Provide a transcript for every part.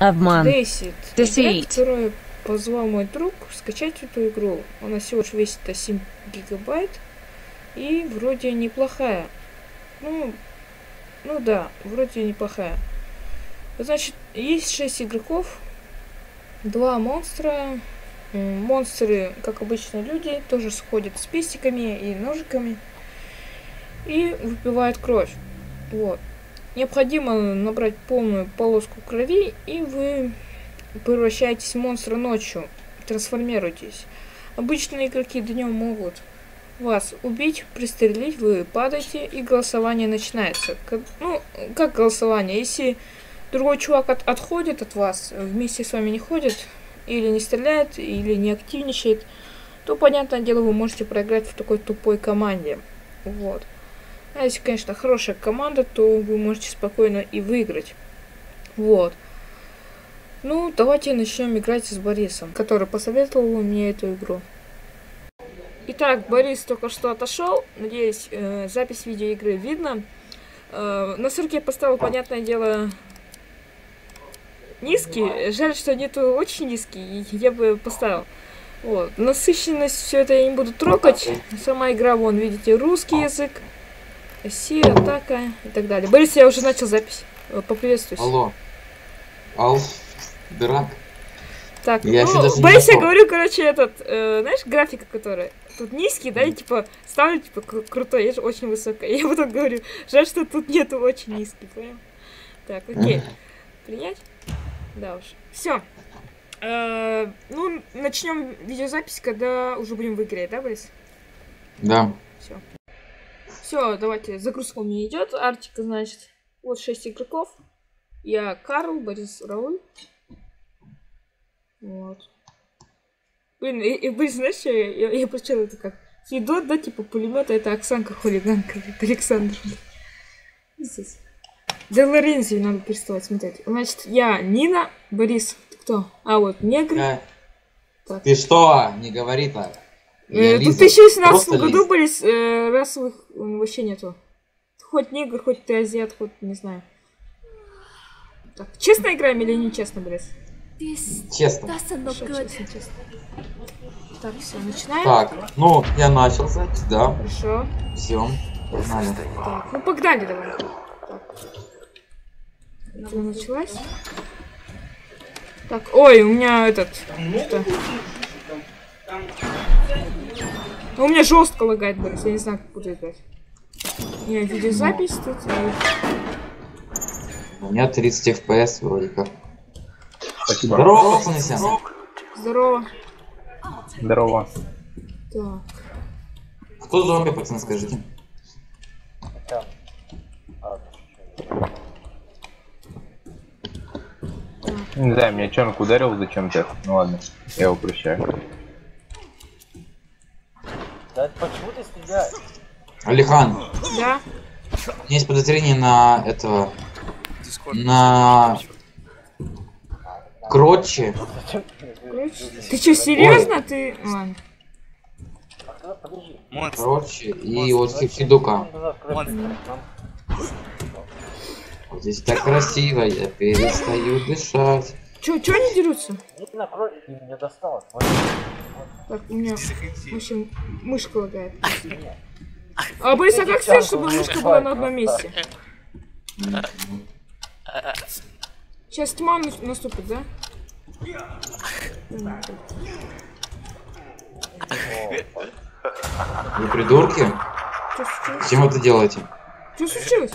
Обман. Deceit. Которую позвал мой друг скачать эту игру. Она всего лишь весит 7 гигабайт. И вроде неплохая. Ну, ну да, вроде неплохая. Значит, есть 6 игроков. Два монстра. Монстры, как обычно люди, тоже сходят с пестиками и ножиками. И выпивают кровь. Вот. Необходимо набрать полную полоску крови, и вы превращаетесь в монстра ночью, трансформируетесь. Обычные игроки днем могут вас убить, пристрелить, вы падаете, и голосование начинается. Как- ну, как голосование? Если другой чувак от- отходит от вас, вместе с вами не ходит, или не стреляет, или не активничает, то, понятное дело, вы можете проиграть в такой тупой команде. Вот. А если, конечно, хорошая команда, то вы можете спокойно и выиграть. Вот. Ну, давайте начнем играть с Борисом, который посоветовал мне эту игру. Итак, Борис только что отошел. Надеюсь, э, запись видеоигры видно. Э, настройки я поставил, понятное дело, низкий. Жаль, что нету очень низкий. Я бы поставил. Вот. Насыщенность, все это я не буду трогать. Сама игра, вон, видите, русский язык. Си, атака и так далее. Борис, я уже начал запись. Э, Поприветствуйся. Алло. Ал, дурак. Так, Я ну, Борис, я говорю, короче, этот, э, знаешь, графика, которая тут низкий, да, и типа ставлю, типа, кру- крутой, я же очень высокая. Я потом говорю, жаль, что тут нету очень низкий, понял? Так, окей. Принять? Да уж. Все. ну, начнем видеозапись, когда уже будем в игре, да, Борис? Да. Все. Все, давайте, загрузка у меня идет. Артика, значит, вот 6 игроков. Я Карл, Борис Рауль. Вот. Блин, и, и, блин, знаешь, я, я, я прочитала это как Федот, да, типа пулемета, это Оксанка хулиганка, это Александр. Пиздец. Да надо переставать смотреть. Значит, я Нина, Борис, ты кто? А, вот, негр. Так. Ты что? Не говори так. Э, Тут в Лиза. 2018 Просто году Лиза. были э, расовых м, вообще нету. Хоть негр, хоть ты азиат, хоть не знаю. Так, честно играем или нечестно? This Честно. Так, все, начинаем. Так, ну, я начал, значит, да. Хорошо. Все, погнали. Так, ну погнали давай. Так. Игра началась. Так, ой, у меня этот... что? Ну, У меня жестко лагает, Борис, я не знаю, как буду играть. У меня видеозапись тут. и- У меня 30 FPS вроде как. Спасибо. Здорово, пацаны. Здорово. Здорово. Так. Кто зомби, пацаны, скажите? Не знаю, меня чернок ударил зачем-то. Ну ладно, я его прощаю. Да почему ты стреляешь? Алихан, Да? у меня есть подозрение на этого... На... Кротче. Короче, Ты что, серьезно? Ты. Ладно. Кротче и вот красный. Вот здесь так красиво, я перестаю дышать. Чё, чё они дерутся? Иди на Так, у меня, в общем, мышка лагает. А, Борис, а как сказать, чтобы мышка была на одном месте? Сейчас тьма на- наступит, да? Вы придурки? Что случилось? Зачем вы это делаете? Что случилось?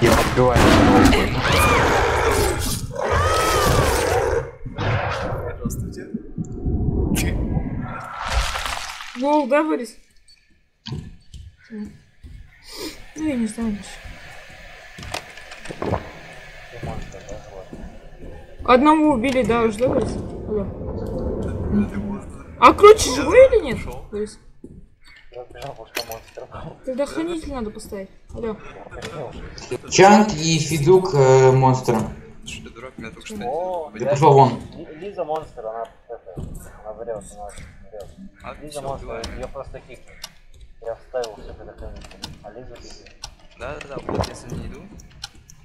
Я открываю. Лол, да, Борис? Ну, я не знаю. Одного убили, да, уже, да, Борис? Алло. А круче живой или нет, Борис? Монстр. Тогда хранитель надо поставить. Алло. Чанг и Федук э, монстром. Что ты дурак, меня только что Ты пошел вон. Ли- Лиза монстр, она она врет, она врет. А, Лиза убиваю. ее просто кикнул. Я вставил все предохранители. А Лиза кикнул. Да, да, да, вот если не иду.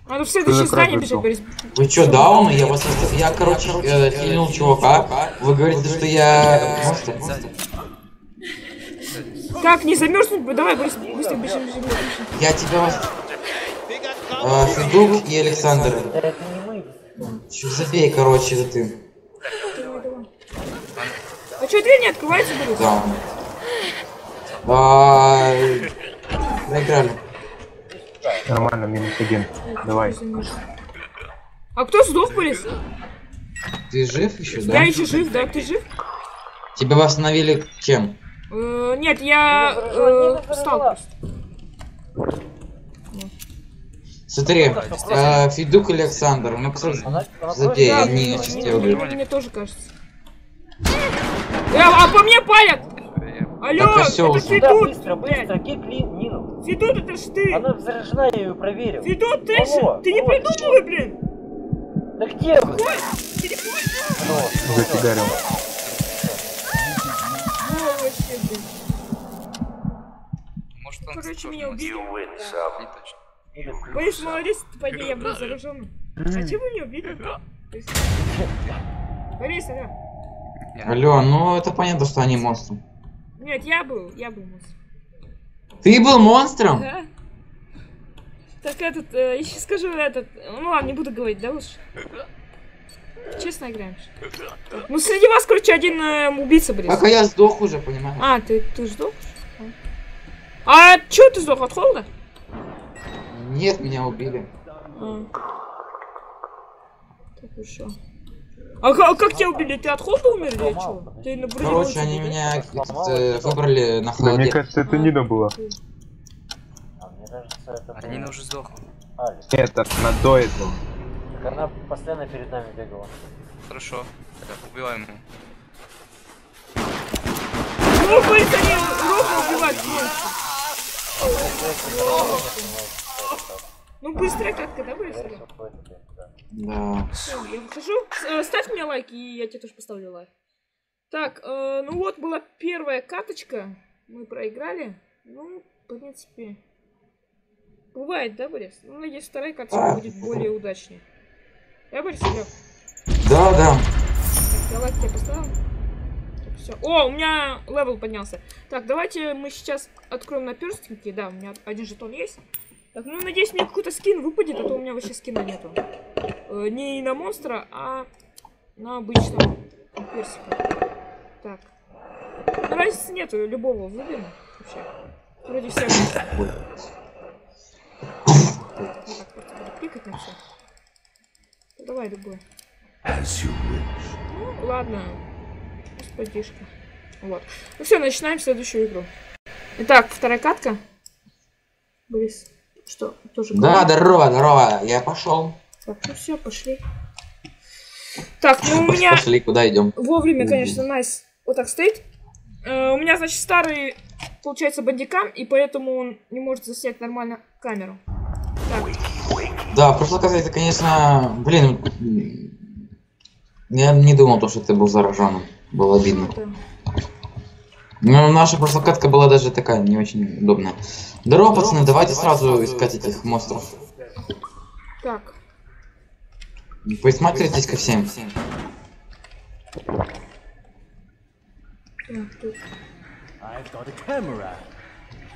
Надо в следующее здание бежать? Борис. Вы чё, дауны? Я вас... Я, короче, э, хилил чувака. Вы говорите, что я... Как, не замерзнуть? бы? Давай, Борис, быстро бежим, бежим, бежим. Я тебя вас... Э, Федук и Александр. Да это не мы. Чё, забей, короче, это ты. А что, дверь не открывается, Борис? Да. А, Проиграли. Нормально, минус один. Давай. А кто сдох, Борис? Ты жив еще, Я да? еще жив, да? Ты жив? Тебя восстановили чем? Э, нет, я э, встал просто. Смотри, э, Федук и Александр. Ну, она забей, они мне, очистили. мне- мне тоже кажется. Э, а по мне палят! Алло, это же. Да, Федут, быстро, блядь. быстро, кик Ли- Нину. Федут, это ж ты! Она заражена, я ее проверил. Федут, ты Алло! Ты не придумывай, блин! Да где вы? Зафигарил. Он Короче, меня убили. Борис, молодец, по ней я был заражен. А чего вы меня убили? Борис, Борис, алло. Алло, ну это понятно, что они монстры. Нет, я был, я был монстр. Ты был монстром? Ага. Так этот, э, еще скажу этот, ну ладно, не буду говорить, да лучше? Честно играем. Так, Ну среди вас, короче, один э, убийца, Борис. Пока я сдох уже, понимаешь? А, ты, ты сдох? А чё ты сдох, от холода? Нет, меня убили. А. Так, хорошо. А, а как тебя убили? Ты от холода умер или? Ты на вроде Короче, они меня э, выбрали на Да, мне холоде. кажется, это Нина была. А, мне. А Нина уже сдохла. Нет, это она до этого. Так она постоянно перед нами бегала. Хорошо. Так, убиваем его. Ну, они ровно убивают монстра. Ну, быстрая катка, да, Борис? Версия какой-то, да. Всё, я выхожу. Э, Ставь мне лайк, и я тебе тоже поставлю лайк. Так, э, ну вот была первая каточка. Мы проиграли. Ну, в принципе. Бывает, да, Борис? Ну, надеюсь, вторая каточка А. будет более удачнее. Да, Борис? Лёв? Да, да. Так, я лайк тебе поставил. Так, все. О, у меня level поднялся. Так, давайте мы сейчас откроем наперстники. Да, у меня один жетон есть. Так, ну, надеюсь, мне какой-то скин выпадет, а то у меня вообще скина нету. Э, не на монстра, а на обычного персика. Так. Ну, разницы нету, любого выберем вообще. Вроде всех. Вот так вот буду кликать на все. Давай любой. Ну, ладно. Господишка. Вот. Ну все, начинаем следующую игру. Итак, вторая катка. Борис, что, тоже Да, здорово, здорово. Я пошел. Так, ну все, пошли. Так, ну у меня Пошли, куда идем? вовремя, конечно, nice вот так стоит. Э, у меня, значит, старый, получается, Bandicam, и поэтому он не может заснять нормально камеру. Так, Да, прошлый раз это, конечно, блин, я не думал, то, что ты был зараженным. Было обидно. это... Ну, наша прошлая катка была даже такая, не очень удобная. Здорово, пацаны, давайте сразу искать этих монстров. Так, Присматривайтесь ко всем.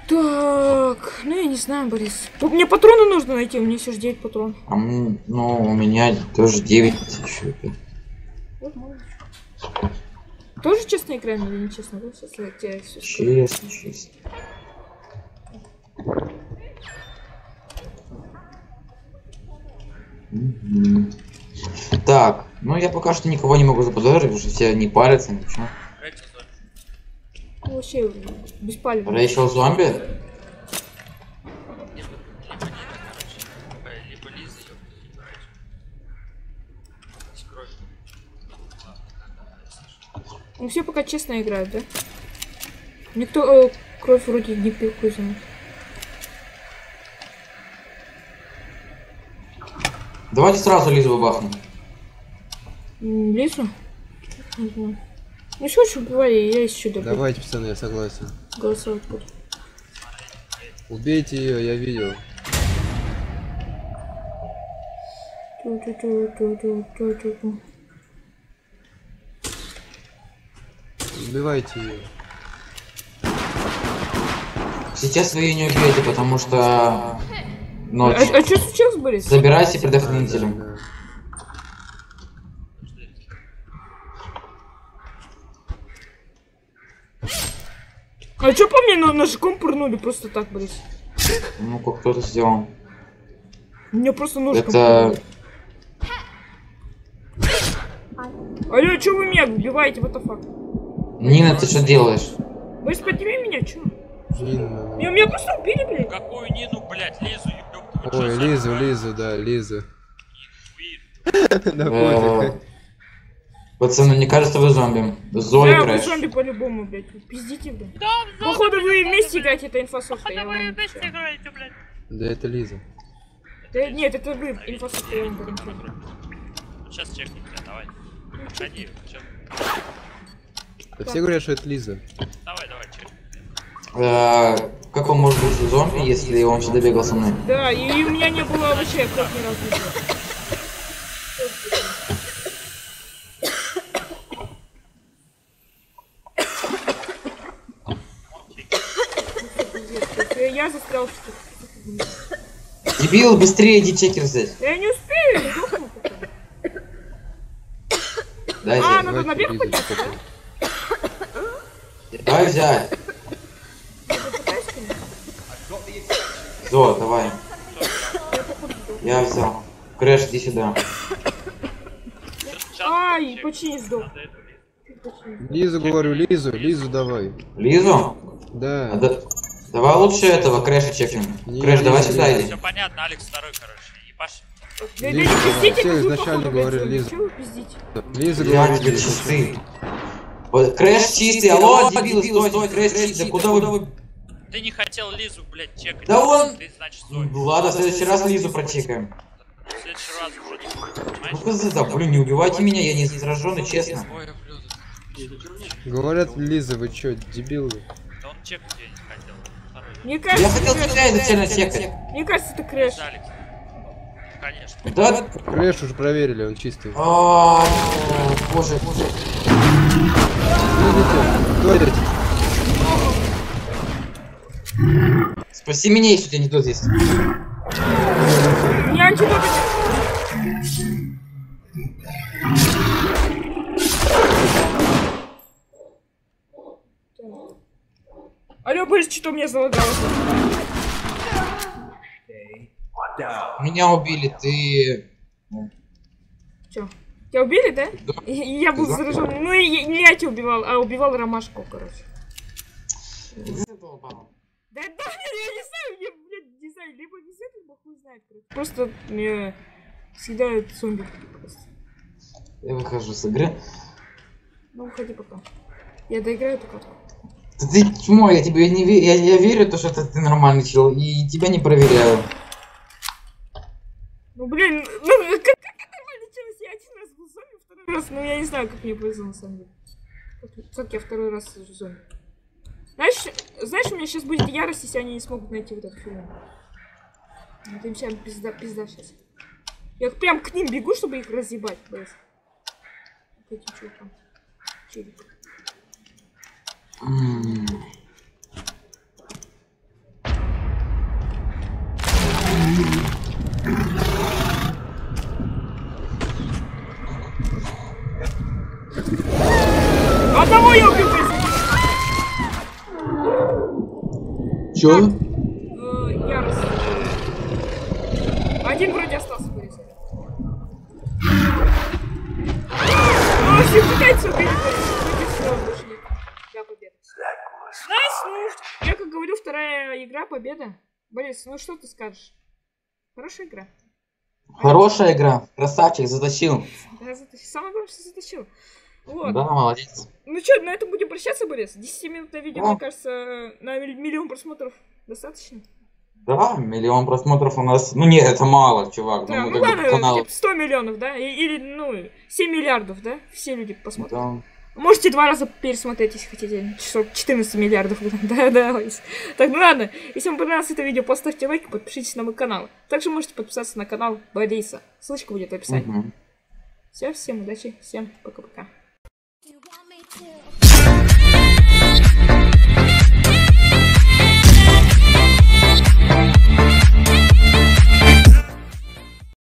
так, ну я не знаю, Борис. Тут мне патроны нужно найти, у меня еще 9 патронов. А ну, у меня тоже 9 еще. Тоже честно играем или нечестно? Да? Сейчас я всё скажу. Честно, честно. Мгм. Так, ну я пока что никого не могу заподозрить, потому что все не парятся, ничего. Ну, вообще, беспалевно. Рэйчел зомби? Ну, все пока честно играют, да? Никто э, кровь вроде не кузину. Давайте сразу Лизу бабахнем. Не знаю. Ну, все, что убивай, я еще добью. Давайте, пацаны, я согласен. Голосовать буду. Убейте ее, я видел. Ту-ту-ту-ту-ту-ту-ту. Убивайте ее. Сейчас вы ее не убьете, потому что А, ночь. а что случилось, Борис? Забирайте предохранителем. Да. А что по мне на- ножиком пырнули просто так, Борис? Ну, как кто-то сделал. Мне просто ножиком Это... пырнули. Алло, что вы меня убиваете, what the fuck? Нина, ты что делаешь? Борис, подними меня, чё? Нина. Меня, меня просто убили, блядь. Какую Нину, блядь, Лизу, ёб Ой, Лизу, Лизу, да, Лизу. Да пофиг. Пацаны, мне кажется, вы зомби. Зои Да, вы Крэш. зомби по-любому, блядь. Вы Пиздите, блядь. Походу вы вместе играете, это инфа сотка, я вам отвечаю. Да это Лиза. Да, нет, это вы, инфа сотка, я вам гарантирую. Сейчас чекнем тебя, давай. Ходи, чё? Да все говорят, что это Лиза. Давай, давай, чекнем. Э, Как он может быть зомби, если он всегда бегал со мной? Да, и у меня не было вообще кровь ни разу не было. Я застрял что Дебил, быстрее иди чекер взять. Я не успею, я сдохну. Дайте. А, надо наверх подняться, да? Давай взять. Зо, давай. Я взял. Крэш, иди сюда. Ай, почти не сдох. Лизу говорю, Лизу, Лизу давай. Лизу? А Да. Да- Давай лучше этого Крэша чекнем. Не, Крэш, давай сюда иди. Все понятно, Алекс второй, короче. Ебашь. Да, да Лиза, все изначально говорили, Лиза. Чего вы пиздите? Лиза Я говорю, тебе Лиза. чистый. Вот, Крэш чистый, алло, дебилы, стойте, Крэш чистый, да куда вы... Ты не хотел Лизу, блядь, чекать. Да он- Ты, значит, зомби. Ладно, в следующий раз Лизу прочекаем. В следующий раз уже не? Ну-ка, за- блин, не убивайте меня, я не зараженный, честно. Говорят, Лиза, вы чё, дебилы? Да он чекать тебя не хотел. Мне кажется, Я хотел это- тебя изначально чекать. Мне кажется, это крэш. Конечно. Да, Крэш уже проверили, он чистый. а, боже, боже. Видите? Кто это? Спаси меня, если у тебя не тут есть. Меня антидот. Алло, Борис, что-то у меня залагалось. Меня убили, ты... Че? Тебя убили, да? Да. Я, я был Да. заражен. Ну, и я- не я тебя убивал, а убивал Ромашку, короче. Да, да, я не знаю, я, блядь, не знаю, либо везет, либо хуй знает. Просто мне всегда зомби просто. Я выхожу с игры. Ну, уходи пока. Я доиграю эту катку. Ты чмо, я тебе не верю, я, я верю, то, что ты, ты нормальный чел, и тебя не проверяю. Ну, блин, ну, как, как это челюсть? Я один раз был зомби, второй раз, ну, я не знаю, как мне повезло, на самом деле. Как, я второй раз зомби. Знаешь, знаешь, у меня сейчас будет ярость, если они не смогут найти вот этот фильм. Вот им всем пизда, пизда сейчас. Я прям к ним бегу, чтобы их разъебать, блядь. К этим чувакам. Челик. Одного я убил. Чё? Э, ярость. Один вроде остался, блядь. Ну, все пытается убить, блядь. Вроде всё, больше нет. Да, победа. Знаешь, ну, я как игра, победа. Борис, ну что ты скажешь? Хорошая игра. Хорошая игра, красавчик, затащил. Да, затащил. Самое главное, что затащил. Вот. Да, молодец. Ну что, на этом будем прощаться, Борис? 10-минутное видео, Да. мне кажется, на миллион просмотров достаточно. Да, миллион просмотров у нас. Ну нет, это мало, чувак. Да, ну, ну ладно, канал. типа 100 миллионов, да? Или, ну, 7 миллиардов, да? Все люди посмотрят. Да. Можете два раза пересмотреть, если хотите. Часов 14 миллиардов. Да, да. Так, ну ладно. Если вам понравилось это видео, поставьте лайк, подпишитесь на мой канал. Также можете подписаться на канал Бориса. Ссылочка будет в описании. Все, всем удачи, всем пока-пока.